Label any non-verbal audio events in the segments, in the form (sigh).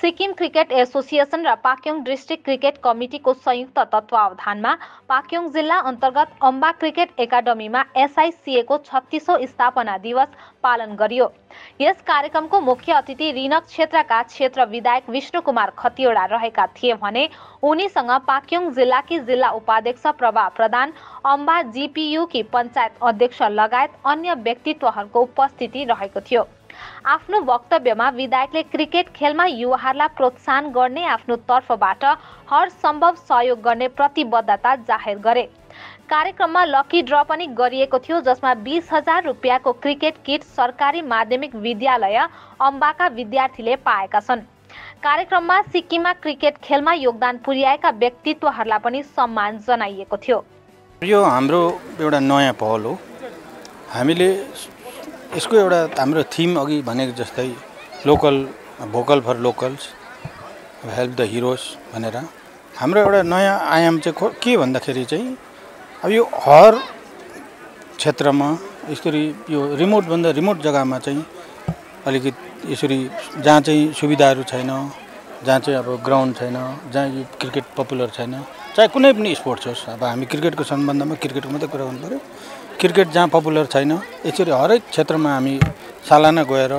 Sikkim cricket association र Pakyong district cricket कमिटीको संयुक्त तत्वावधानमा पाक्योङ जिल्ला अन्तर्गत अम्बा क्रिकेट एकाडमीमा एसआइसिएको छत्तिसौँ स्थापना दिवस पालन गरियो। यस कार्यक्रमको मुख्य अतिथि रिनक क्षेत्रका क्षेत्र विधायक विष्णु कुमार खतिवडा रहेका थिए भने उनीसँग पाक्योङ जिल्लाकी जिल्ला उपाध्यक्ष प्रभा प्रधान अम्बा जिपियुकी पञ्चायत अध्यक्ष लगायत अन्य व्यक्तित्वहरूको उपस्थिति रहेको थियो। आफ्नो वक्तव्यमा विधायकले क्रिकेट खेलमा युवाहरूलाई प्रोत्साहन गर्ने आफ्नो तर्फबाट हर सम्भव सहयोग गर्ने प्रतिबद्धता जाहेर गरे। कार्यक्रममा लकी ड्र पनि गरिएको थियो जसमा बिस हजार रुपियाँको क्रिकेट किट सरकारी माध्यमिक विद्यालय अम्बाका विद्यार्थीले पाएका छन्। कार्यक्रममा सिक्किममा क्रिकेट खेलमा योगदान पुर्याएका व्यक्तित्वहरूलाई पनि सम्मान जनाइएको थियो। यो हाम्रो एउटा नयाँ पहल हो। हामीले यसको एउटा हाम्रो थिम अघि भनेको जस्तै local vocal for locals help the heroes भनेर। हाम्रो एउटा नयाँ आयाम चाहिँ के भन्दाखेरि चाहिँ अब यो हर क्षेत्रमा यसरी यो रिमोटभन्दा रिमोट जग्गामा चाहिँ अलिकति यसरी जहाँ चाहिँ सुविधाहरू छैन जहाँ चाहिँ अब ग्राउन्ड छैन जहाँ यो क्रिकेट पपुलर छैन चाहे कुनै पनि स्पोर्ट्स होस्। अब हामी क्रिकेटको सम्बन्धमा क्रिकेटको मात्रै कुरा गर्नु पऱ्यो क्रिकेट जहाँ पपुलर छैन यसरी हरेक क्षेत्रमा हामी सालाना गएर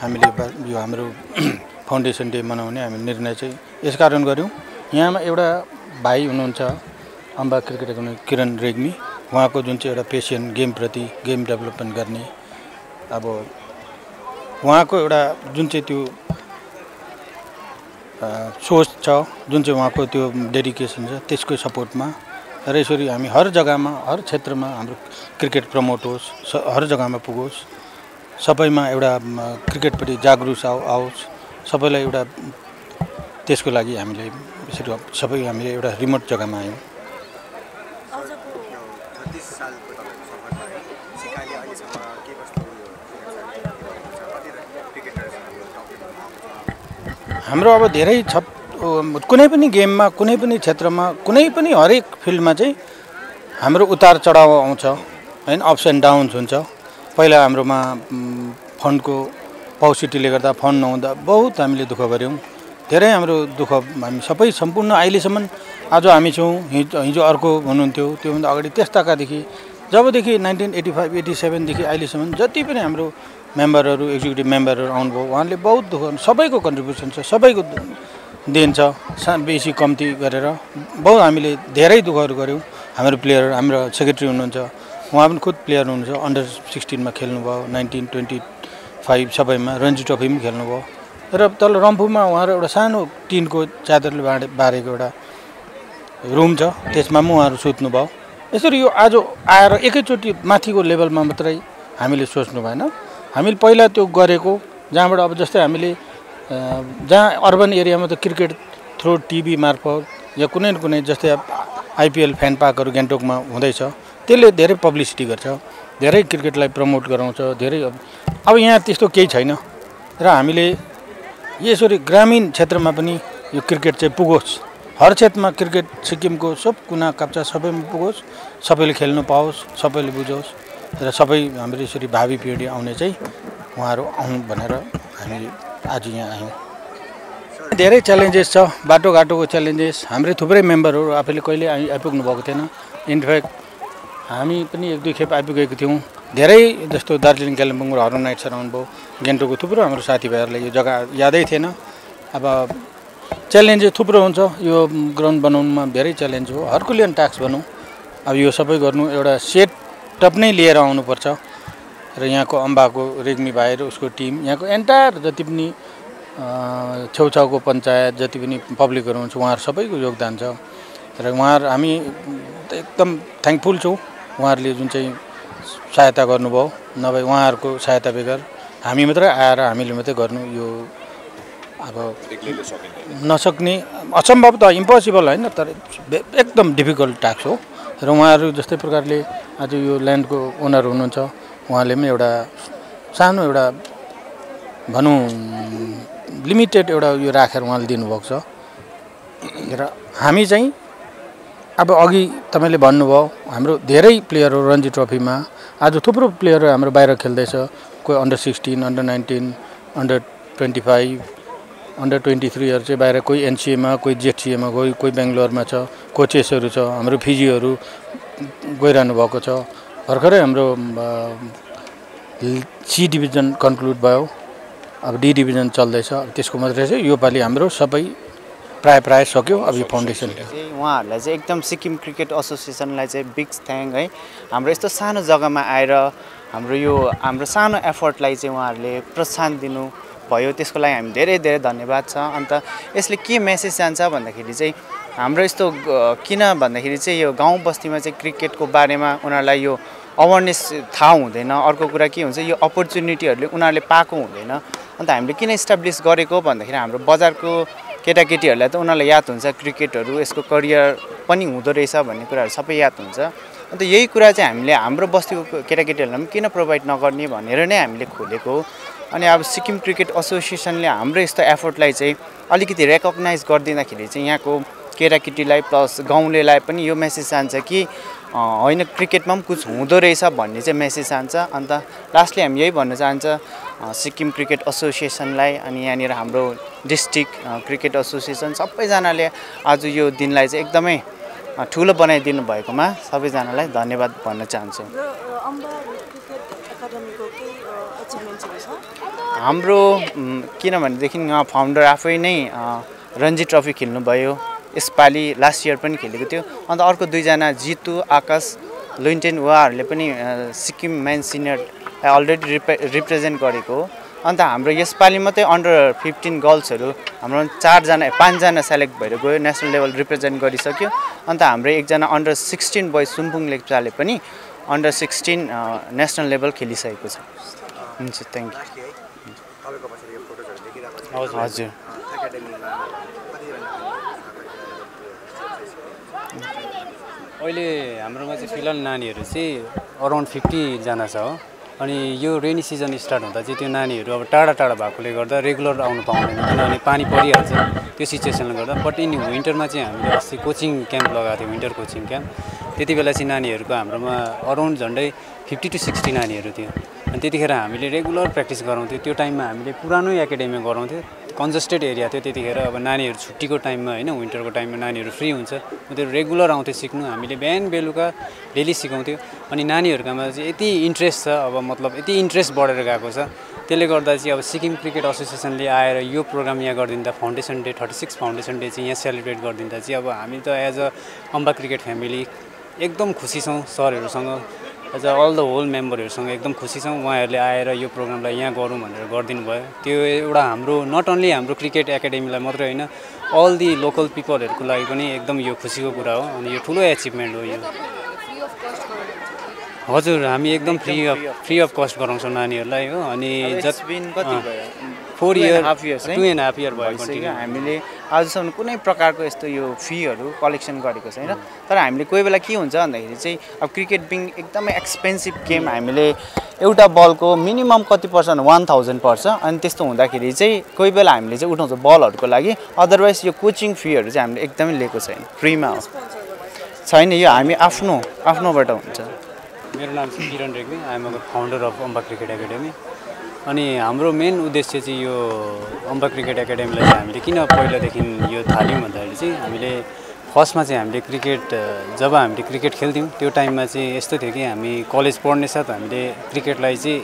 हामीले यो हाम्रो (clears throat) फाउन्डेसन डे मनाउने हामी निर्णय चाहिँ यसकारण गऱ्यौँ। यहाँमा एउटा भाइ हुनुहुन्छ अम्बा क्रिकेट एकाडेमी किरण रेग्मी। उहाँको जुन चाहिँ एउटा पेसन गेमप्रति गेम डेभलपमेन्ट गर्ने अब उहाँको एउटा जुन चाहिँ त्यो सोच छ जुन चाहिँ उहाँको त्यो डेडिकेसन छ त्यसको सपोर्टमा र यसरी हामी हर जग्गामा हर क्षेत्रमा हाम्रो क्रिकेट प्रमोट होस् हर जग्गामा पुगोस्। सबैमा एउटा क्रिकेटपट्टि जागरुक आउ आओस्। सबैलाई एउटा त्यसको लागि हामीले यसरी सबै हामीले एउटा रिमोट जग्गामा आयौँ। हाम्रो अब धेरै छ कुनै पनि गेममा कुनै पनि क्षेत्रमा कुनै पनि हरेक फिल्डमा चाहिँ हाम्रो उतार चढाव आउँछ होइन? अप्स एन्ड डाउन्स हुन्छ। पहिला हाम्रोमा फन्डको पाउसिटीले गर्दा फन्ड नहुँदा बहुत हामीले दुःख गऱ्यौँ। धेरै हाम्रो दुःख हामी सबै सम्पूर्ण अहिलेसम्म आज हामी छौँ हिजो हिजो अर्को हुनुहुन्थ्यो त्योभन्दा अगाडि त्यस ताकादेखि जबदेखि नाइन्टिन एट्टी फाइभ एट्टी सेभेनदेखि अहिलेसम्म जति पनि हाम्रो मेम्बरहरू एक्जिक्युटिभ मेम्बरहरू आउनुभयो उहाँले बहुत दुःख सबैको कन्ट्रिब्युसन छ सबैको दिन्छ। बेसी कम्ती गरेर। बहुत हामीले धेरै दुःखहरू गऱ्यौँ हाम्रो प्लेयर हाम्रो सेक्रेटरी हुनुहुन्छ। उहाँ पनि खुद प्लेयर हुनुहुन्छ। अन्डर सिक्सटिनमा खेल्नुभयो नाइन्टिन ट्वेन्टी फाइभ सबैमा रन्जी ट्रफी पनि खेल्नुभयो। र तल रम्फूमा उहाँहरू एउटा सानो टिनको च्यादरले बाँडे बारेको एउटा रुम छ। त्यसमा पनि उहाँहरू सुत्नुभयो। यसरी यो आज आएर एकैचोटि माथिको लेभलमा मात्रै हामीले सोच्नु भएन। हामीले पहिला त्यो गरेको जहाँबाट अब जस्तै हामीले जहाँ अर्बन एरियामा त क्रिकेट थ्रु टिभी मार्फत या कुनै न कुनै जस्तै आइपिएल फ्यान पार्कहरू गान्तोकमा हुँदैछ त्यसले धेरै पब्लिसिटी गर्छ धेरै क्रिकेटलाई प्रमोट गराउँछ धेरै अब यहाँ त्यस्तो केही छैन। र हामीले यसरी ग्रामीण क्षेत्रमा पनि यो क्रिकेट चाहिँ पुगोस्। हर क्षेत्रमा क्रिकेट सिक्किमको सब कुना काप्चा सबैमा पुगोस् सबैले खेल्नु पाओस् सबैले बुझोस् र सबै हाम्रो यसरी भावी पिँढी आउने चाहिँ उहाँहरू आउँ भनेर हामी आज यहाँ आयौँ धेरै च्यालेन्जेस छ बाटोघाटोको च्यालेन्जेस हाम्रै थुप्रै मेम्बरहरू आफैले कहिले आइपुग्नु भएको थिएन। इनफ्याक्ट हामी पनि एक दुई खेप आइपुगेको थियौँ। धेरै जस्तो दार्जिलिङ कालिम्पोङ र हरन नाइट सर आउनुभयो गान्तोकको थुप्रो हाम्रो साथीभाइहरूलाई यो जग्गा यादै थिएन। अब च्यालेन्जेस थुप्रो हुन्छ। यो ग्राउन्ड बनाउनुमा धेरै च्यालेन्ज हो। हर्कुलियन टास्क भनौँ। अब यो सबै गर्नु एउटा सेट टप नै लिएर आउनुपर्छ। र यहाँको अम्बाको रेग्मी भाइ र उसको टिम यहाँको एन्टायर जति पनि छेउछाउको पञ्चायत जति पनि पब्लिकहरू हुन्छ उहाँहरू सबैको योगदान छ। र उहाँहरू हामी एकदम थ्याङ्कफुल छौँ उहाँहरूले जुन चाहिँ सहायता गर्नुभयो। नभए उहाँहरूको सहायता बेगर हामी मात्रै आएर हामीले मात्रै गर्नु यो अब नसक्ने असम्भव त इम्पोसिबल होइन तर एकदम डिफिकल्ट टास्क हो। र उहाँहरू जस्तै प्रकारले आज यो ल्यान्डको ओनर हुनुहुन्छ उहाँले पनि एउटा सानो एउटा भनौँ लिमिटेड एउटा यो राखेर उहाँले दिनुभएको छ। र हामी चाहिँ अब अघि तपाईँले भन्नुभयो हाम्रो धेरै प्लेयरहरू रन्जी ट्रफीमा आज थुप्रो प्लेयरहरू हाम्रो बाहिर खेल्दैछ। कोही under sixteen under nineteen under twenty five under twenty थ्रीहरू चाहिँ बाहिर कोही एनसिएमा कोही जेटिएमा कोही कोही बेङ्गलोरमा छ कोचेसहरू छ हाम्रो फिजीहरू गइरहनु भएको छ। भर्खरै हाम्रो सी डिभिजन कन्क्लुड भयो। अब डी डिभिजन चल्दैछ। त्यसको मात्रै चाहिँ योपालि हाम्रो सबै प्राय प्राय सक्यो अब यो फाउन्डेसनले। उहाँहरूलाई चाहिँ एकदम सिक्किम क्रिकेट एसोसिएसनलाई चाहिँ बिग थ्याङ्क है। हाम्रो यस्तो सानो जग्गामा आएर हाम्रो यो हाम्रो सानो एफर्टलाई चाहिँ उहाँहरूले प्रोत्साहन दिनु भयो त्यसको लागि हामी धेरै धेरै धन्यवाद छ। अन्त यसले के मेसेज जान्छ भन्दाखेरि चाहिँ हाम्रो यस्तो किन भन्दाखेरि चाहिँ यो गाउँ बस्तीमा चाहिँ क्रिकेटको बारेमा उनीहरूलाई यो अवेरनेस थाहा हुँदैन। अर्को कुरा के हुन्छ यो अपर्च्युनिटीहरूले उनीहरूले पाएको हुँदैन। अन्त हामीले किन इस्टाब्लिस गरेको भन्दाखेरि हाम्रो बजारको केटाकेटीहरूलाई त उनीहरूलाई याद हुन्छ क्रिकेटहरू यसको करियर पनि हुँदो रहेछ भन्ने कुराहरू सबै याद हुन्छ। अन्त यही कुरा चाहिँ हामीले हाम्रो बस्तीको केटाकेटीहरूलाई पनि किन प्रोभाइड नगर्ने भनेर नै हामीले खोलेको अनि अब सिक्किम क्रिकेट एसोसिएसनले हाम्रो यस्तो एफोर्टलाई चाहिँ अलिकति रेकगनाइज गरिदिँदाखेरि चाहिँ यहाँको केटाकेटीलाई प्लस गाउँलेलाई पनि यो मेसेज जान्छ कि होइन क्रिकेटमा पनि कुछ हुँदो रहेछ भन्ने चाहिँ मेसेज जान्छ अन्त लास्टली हामी यही भन्न चाहन्छ सिक्किम क्रिकेट एसोसिएसनलाई अनि यहाँनिर हाम्रो डिस्ट्रिक्ट क्रिकेट एसोसिएसन सबैजनाले आज यो दिनलाई चाहिँ एकदमै ठुलो बनाइदिनु भएकोमा सबैजनालाई धन्यवाद भन्न चाहन्छु। हाम्रो किनभनेदेखि फाउन्डर आफै नै रन्जी ट्रफी खेल्नुभयो। यसपालि लास्ट इयर पनि खेलेको थियो। अन्त अर्को दुईजना जितु आकाश लुइन्टेन उहाँहरूले पनि सिक्किम मेन सिनियरलाई अलरेडी रिप्रे रिप्रेजेन्ट गरेको हो। अन्त हाम्रो यसपालि मात्रै अन्डर फिफ्टिन गर्ल्सहरू हाम्रो चारजना पाँचजना सेलेक्ट भएर गयो नेसनल लेभल रिप्रेजेन्ट गरिसक्यो। अन्त हाम्रो एकजना अन्डर सिक्सटिन बोय सुम्बुङ लेप्चाले पनि अन्डर सिक्सटिन नेसनल लेभल खेलिसकेको छ। हुन्छ थ्याङ्क यू हजुर। अहिले हाम्रोमा चाहिँ फिलहाल नानीहरू चाहिँ अराउन्ड फिफ्टीजना छ हो। अनि यो रेनी सिजन स्टार्ट हुँदा चाहिँ त्यो नानीहरू अब टाढा टाढा भएकोले गर्दा रेगुलर आउनु पाउँदैन किनभने पानी परिहाल्छ त्यो सिचुएसनले गर्दा। बट इन विन्टरमा चाहिँ हामीले अस्ति कोचिङ क्याम्प लगाएको थियौँ विन्टर कोचिङ क्याम्प त्यति बेला चाहिँ नानीहरूको हाम्रोमा अराउन्ड झन्डै फिफ्टी टु सिक्सटी नानीहरू थियो। अनि त्यतिखेर हामीले रेगुलर प्र्याक्टिस गराउँथ्यौँ। त्यो टाइममा हामीले पुरानो एकाडेमीमा गराउँथ्यौँ। कन्जस्टेड एरिया थियो त्यतिखेर अब नानीहरू छुट्टीको टाइममा होइन विन्टरको टाइममा नानीहरू फ्री हुन्छ। त्यो रेगुलर आउँथ्यो सिक्नु। हामीले बिहान बेलुका डेली सिकाउँथ्यौँ। अनि नानीहरूकोमा चाहिँ यति इन्ट्रेस्ट छ अब मतलब यति इन्ट्रेस्ट बढेर गएको छ। त्यसले गर्दा चाहिँ अब सिक्किम क्रिकेट एसोसिएसनले आएर यो प्रोग्राम यहाँ गरिदिँदा foundation day thirty six foundation day चाहिँ यहाँ सेलिब्रेट गरिदिँदा चाहिँ अब हामी त as a Amba cricket family एकदम खुसी छौँ सरहरूसँग। As a all the whole मेम्बरहरूसँग एकदम खुसी छौँ। उहाँहरूले आएर यो प्रोग्रामलाई यहाँ गरौँ भनेर गरिदिनु भयो। त्यो एउटा हाम्रो नट ओन्ली हाम्रो क्रिकेट एकाडेमीलाई मात्रै होइन अल दि लोकल पिपलहरूको लागि पनि एकदम यो खुसीको कुरा हो अनि यो ठुलो एचिभमेन्ट हो यो। हजुर हामी एकदम free of free of cost गराउँछौँ नानीहरूलाई हो अनि four year half years two and half year भयो हामीले आजसम्म कुनै प्रकारको यस्तो यो फीहरू कलेक्सन गरेको छैन। तर हामीले कोही बेला के हुन्छ भन्दाखेरि चाहिँ अब क्रिकेट बिङ एकदमै एक्सपेन्सिभ गेम हामीले एउटा बलको मिनिमम कति पर्छ भने वान थाउजन्ड पर्छ। अनि त्यस्तो हुँदाखेरि चाहिँ कोही बेला हामीले चाहिँ उठाउँछ बलहरूको लागि। अदरवाइज यो कोचिङ फीहरू चाहिँ हामीले एकदमै लिएको छैन। फ्रीमा हो। छैन यो हामी आफ्नो आफ्नोबाट हुन्छ। मेरो नाम चाहिँ Kiran Regmi. I'm a founder of Amba cricket academy अनि हाम्रो मेन उद्देश्य चाहिँ यो अम्बा क्रिकेट एकाडेमीलाई चाहिँ हामीले किन पहिलादेखि यो थाल्यौँ भन्दाखेरि चाहिँ हामीले फर्स्टमा चाहिँ हामीले क्रिकेट जब हामीले क्रिकेट खेल्थ्यौँ त्यो टाइममा चाहिँ यस्तो थियो कि हामी कलेज पढ्ने साथ हामीले क्रिकेटलाई चाहिँ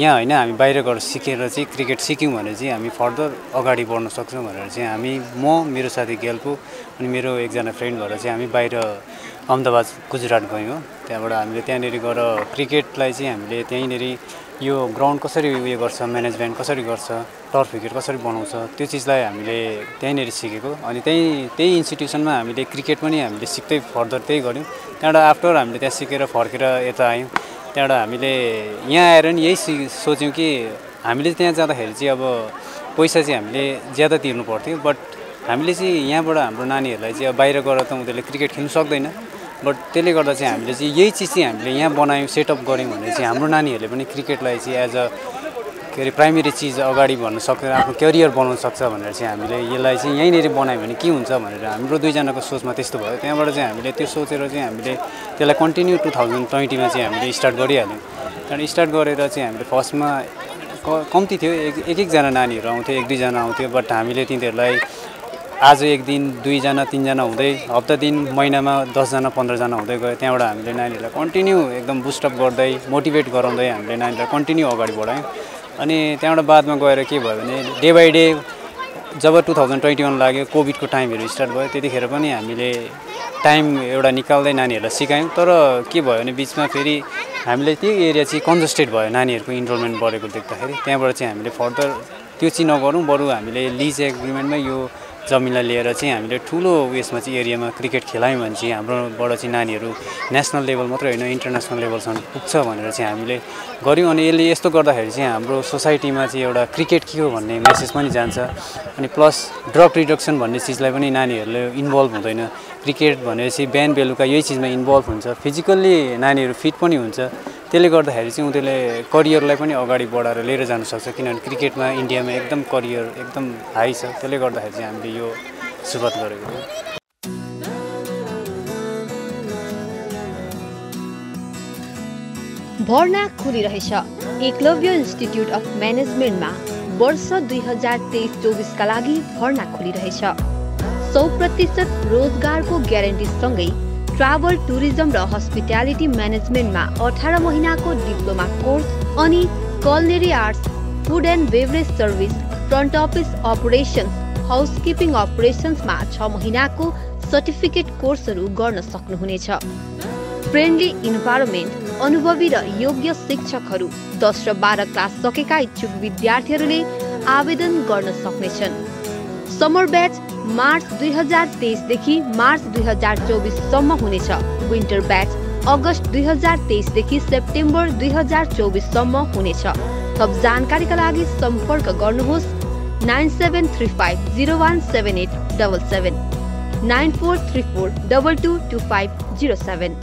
यहाँ होइन हामी बाहिर गएर सिकेर चाहिँ क्रिकेट सिक्यौँ भने चाहिँ हामी फर्दर अगाडि बढ्न सक्छौँ भनेर चाहिँ हामी म मेरो साथी गेल्पो अनि मेरो एकजना फ्रेन्ड भएर चाहिँ हामी बाहिर अहमदाबाद गुजरात गयौँ। त्यहाँबाट हामीले त्यहाँनिर गएर क्रिकेटलाई चाहिँ हामीले त्यहीँनिर यो ग्राउन्ड कसरी उयो गर्छ म्यानेजमेन्ट कसरी गर्छ टर्फ विकेट कसरी बनाउँछ त्यो चिजलाई हामीले त्यहीँनिर सिकेको। अनि त्यही त्यही इन्स्टिट्युसनमा हामीले क्रिकेट पनि हामीले सिक्दै फर्दर त्यही गऱ्यौँ। त्यहाँबाट आफ्टर हामीले त्यहाँ सिकेर फर्केर यता आयौँ। त्यहाँबाट हामीले यहाँ आएर नि यही सि सोच्यौँ कि हामीले त्यहाँ जाँदाखेरि चाहिँ अब पैसा चाहिँ हामीले ज्यादा तिर्नु पर्थ्यो। बट हामीले चाहिँ यहाँबाट हाम्रो नानीहरूलाई चाहिँ अब बाहिर गएर त उनीहरूले क्रिकेट खेल्नु सक्दैन। बट त्यसले गर्दा चाहिँ हामीले चाहिँ यही चिज चाहिँ हामीले यहाँ बनायौँ सेटअप गऱ्यौँ भने चाहिँ हाम्रो नानीहरूले पनि क्रिकेटलाई चाहिँ एज अ के अरे प्राइमेरी चिज अगाडि भन्न सक्छ आफ्नो करियर बनाउन सक्छ भनेर चाहिँ हामीले यसलाई चाहिँ यहीँनिर बनायो भने के हुन्छ भनेर हाम्रो दुईजनाको सोचमा त्यस्तो भयो। त्यहाँबाट चाहिँ हामीले त्यो सोचेर चाहिँ हामीले त्यसलाई कन्टिन्यू टु थाउजन्ड ट्वेन्टीमा चाहिँ हामीले स्टार्ट गरिहाल्यौँ। त्यहाँदेखि स्टार्ट गरेर चाहिँ हामीले फर्स्टमा कम्ती थियो एक एकजना नानीहरू आउँथ्यो एक दुईजना आउँथ्यो बट हामीले तिनीहरूलाई आज एक दिन दुईजना तिनजना हुँदै हप्ता दिन महिनामा दसजना पन्ध्रजना हुँदै गयो। त्यहाँबाट हामीले नानीहरूलाई कन्टिन्यू एकदम बुस्टअप गर्दै मोटिभेट गराउँदै हामीले नानीहरूलाई कन्टिन्यू अगाडि बढायौँ। अनि त्यहाँबाट बादमा गएर के भयो भने डे बाई डे जब टु थाउजन्ड ट्वेन्टी वान लाग्यो कोभिडको टाइमहरू स्टार्ट भयो त्यतिखेर पनि हामीले टाइम एउटा निकाल्दै नानीहरूलाई सिकायौँ। तर के भयो भने बिचमा फेरि हामीले त्यो एरिया चाहिँ कन्जस्टेड भयो नानीहरूको इनरोलमेन्ट बढेको देख्दाखेरि। त्यहाँबाट चाहिँ हामीले फर्दर त्यो चाहिँ नगरौँ बरु हामीले लिज एग्रिमेन्टमै यो जमिनलाई लिएर चाहिँ हामीले ठुलो उयसमा चाहिँ एरियामा क्रिकेट खेलायौँ भने चाहिँ हाम्रोबाट चाहिँ नानीहरू नेसनल लेभल मात्रै होइन इन्टरनेसनल लेभलसम्म पुग्छ भनेर चाहिँ हामीले गऱ्यौँ। अनि यसले यस्तो गर्दाखेरि चाहिँ हाम्रो सोसाइटीमा चाहिँ एउटा क्रिकेट के हो भन्ने मेसेज पनि जान्छ। अनि प्लस ड्रग रिडक्सन भन्ने चिजलाई पनि नानीहरूले इन्भल्भ हुँदैन। क्रिकेट भनेपछि बिहान बेलुका यही चिजमा इन्भल्भ हुन्छ। फिजिकल्ली नानीहरू फिट पनि हुन्छ। त्यसले गर्दाखेरि चाहिँ उनीहरूले करियरलाई पनि अगाडि बढाएर लिएर जानु सक्छ। किनभने क्रिकेटमा इन्डियामा एकदम करियर एकदम हाई छ। त्यसले गर्दाखेरि चाहिँ हामीले यो सुरुवात गरेको हो। भर्ना खुलिरहेछ। एकलव्य इन्स्टिच्युट अफ म्यानेजमेन्टमा वर्ष दुई हजार तेइस चौबिसका लागि भर्ना खुलिरहेछ। सौ प्रतिशत रोजगारको ग्यारेन्टीसँगै ट्राभल टुरिज्म र हस्पिटालिटी म्यानेजमेन्टमा अठार महिनाको डिप्लोमा कोर्स अनि culinary arts food and beverage service front office operations housekeeping अपरेसन्समा छ महिनाको सर्टिफिकेट कोर्सहरू गर्न सक्नुहुनेछ। फ्रेन्डली इन्भाइरोमेन्ट अनुभवी र योग्य शिक्षकहरू दस र बाह्र क्लास सकेका इच्छुक विद्यार्थीहरूले आवेदन गर्न सक्नेछन्। समर ब्याच मार्च दुई हजार तेइसदेखि मार्च दुई हजार चौबिससम्म हुनेछ। विन्टर ब्याच अगस्त दुई हजार तेइसदेखि सेप्टेम्बर दुई हजार चौबिससम्म हुनेछ। थप जानकारीका लागि सम्पर्क गर्नुहोस्। Nine seven three five zero one seven eight double seven. Nine four three four double two two five zero seven.